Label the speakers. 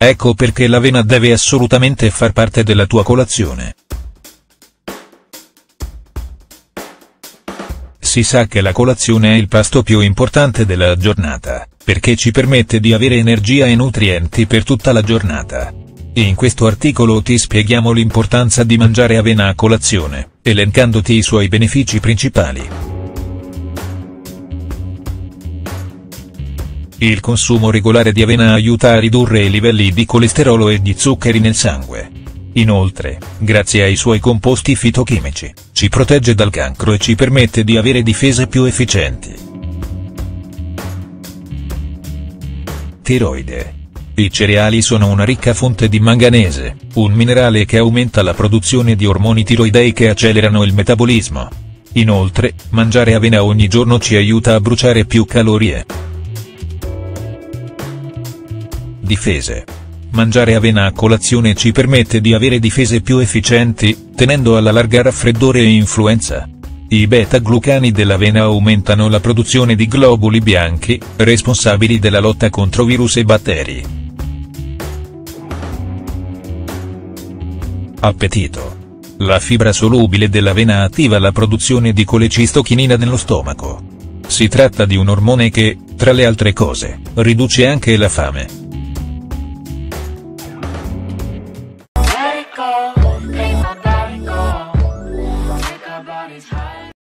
Speaker 1: Ecco perché l'avena deve assolutamente far parte della tua colazione. Si sa che la colazione è il pasto più importante della giornata, perché ci permette di avere energia e nutrienti per tutta la giornata. In questo articolo ti spieghiamo l'importanza di mangiare avena a colazione, elencandoti i suoi benefici principali. Il consumo regolare di avena aiuta a ridurre i livelli di colesterolo e di zuccheri nel sangue. Inoltre, grazie ai suoi composti fitochimici, ci protegge dal cancro e ci permette di avere difese più efficienti. Tiroide. I cereali sono una ricca fonte di manganese, un minerale che aumenta la produzione di ormoni tiroidei che accelerano il metabolismo. Inoltre, mangiare avena ogni giorno ci aiuta a bruciare più calorie. Difese. Mangiare avena a colazione ci permette di avere difese più efficienti, tenendo alla larga raffreddore e influenza. I beta-glucani dell'avena aumentano la produzione di globuli bianchi, responsabili della lotta contro virus e batteri. Appetito. La fibra solubile dell'avena attiva la produzione di colecistochinina nello stomaco. Si tratta di un ormone che, tra le altre cose, riduce anche la fame.